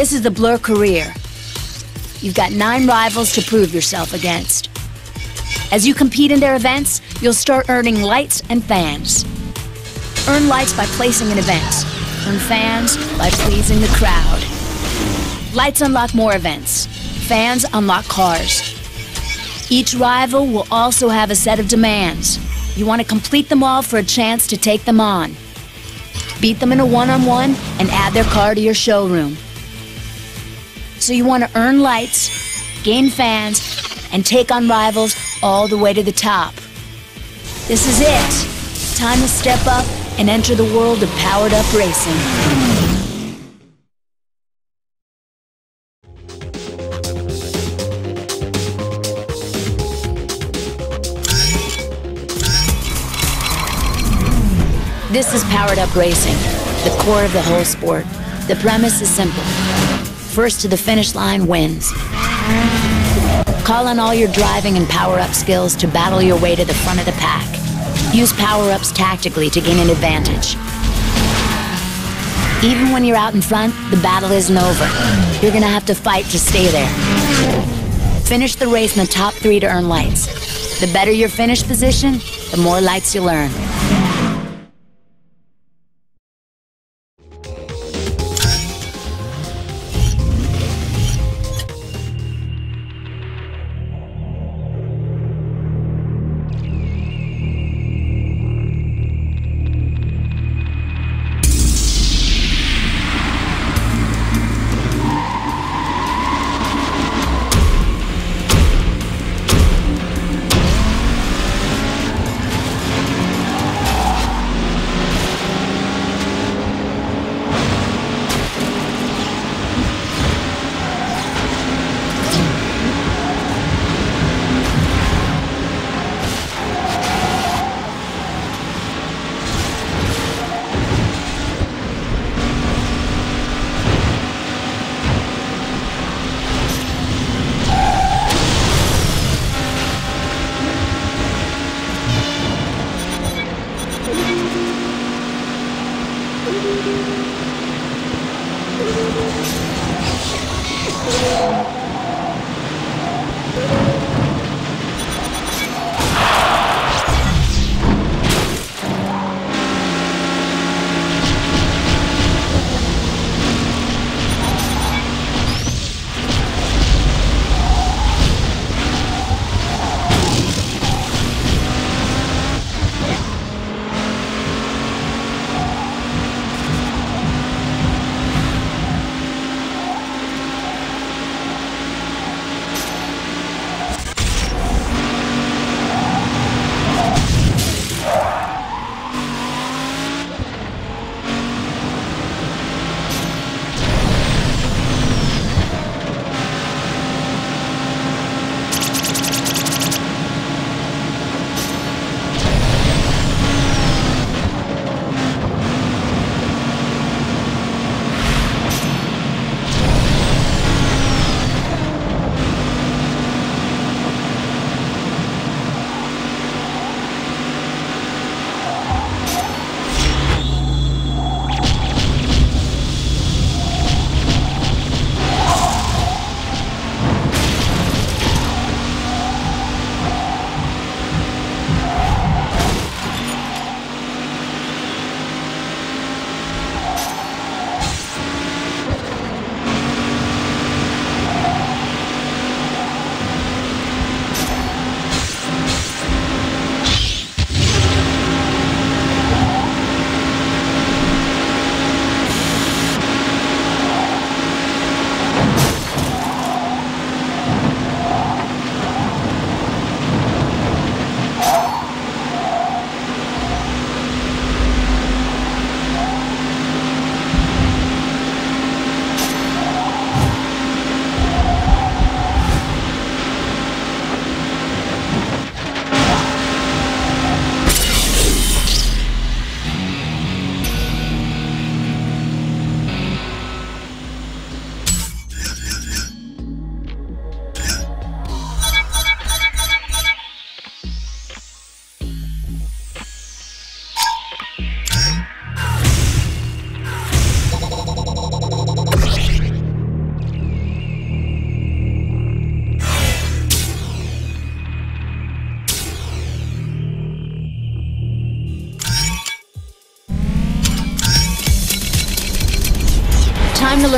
This is the Blur career. You've got nine rivals to prove yourself against. As you compete in their events, you'll start earning lights and fans. Earn lights by placing in events. Earn fans by pleasing the crowd. Lights unlock more events. Fans unlock cars. Each rival will also have a set of demands. You want to complete them all for a chance to take them on. Beat them in a one-on-one and add their car to your showroom. So you want to earn lights, gain fans, and take on rivals all the way to the top. This is it. Time to step up and enter the world of powered up racing. This is Powered Up Racing, the core of the whole sport. The premise is simple. First to the finish line wins. Call on all your driving and power-up skills to battle your way to the front of the pack. Use power-ups tactically to gain an advantage. Even when you're out in front, the battle isn't over. You're gonna have to fight to stay there. Finish the race in the top three to earn lights. The better your finish position, the more lights you'll earn. Oh,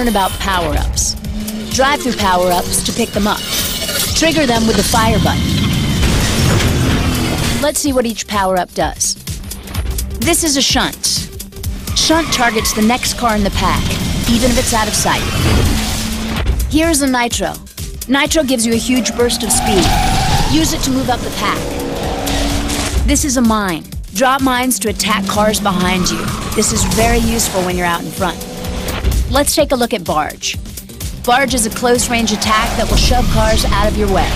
learn about power-ups. Drive through power-ups to pick them up. Trigger them with the fire button. Let's see what each power-up does. This is a shunt. Shunt targets the next car in the pack, even if it's out of sight. Here's a nitro. Nitro gives you a huge burst of speed. Use it to move up the pack. This is a mine. Drop mines to attack cars behind you. This is very useful when you're out in front. Let's take a look at Barge. Barge is a close-range attack that will shove cars out of your way.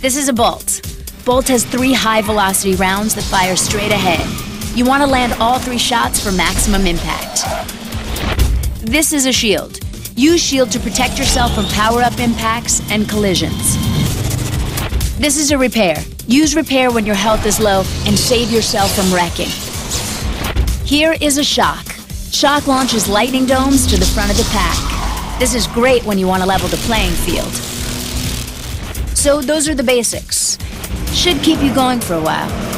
This is a Bolt. Bolt has three high-velocity rounds that fire straight ahead. You want to land all three shots for maximum impact. This is a Shield. Use Shield to protect yourself from power-up impacts and collisions. This is a Repair. Use Repair when your health is low and save yourself from wrecking. Here is a Shock. Shock launches lightning domes to the front of the pack. This is great when you want to level the playing field. So those are the basics. Should keep you going for a while.